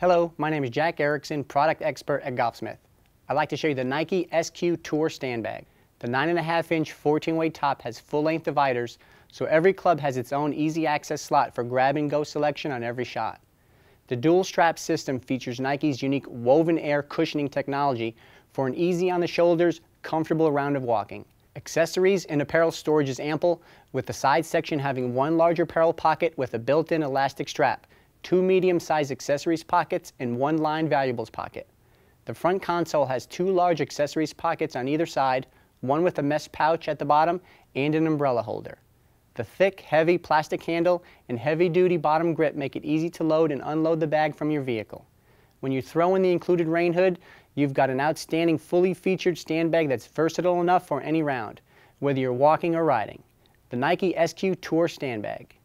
Hello, my name is Jack Erickson, product expert at Golfsmith. I'd like to show you the Nike SQ Tour stand bag. The 9.5 inch 14 way top has full length dividers, so every club has its own easy access slot for grab and go selection on every shot. The dual strap system features Nike's unique woven air cushioning technology for an easy on the shoulders, comfortable round of walking. Accessories and apparel storage is ample, with the side section having one large apparel pocket with a built-in elastic strap, two medium-sized accessories pockets, and one lined valuables pocket. The front console has two large accessories pockets on either side, one with a mesh pouch at the bottom and an umbrella holder. The thick, heavy plastic handle and heavy-duty bottom grip make it easy to load and unload the bag from your vehicle. When you throw in the included rain hood, you've got an outstanding fully featured stand bag that's versatile enough for any round, whether you're walking or riding. The Nike SQ Tour Stand Bag.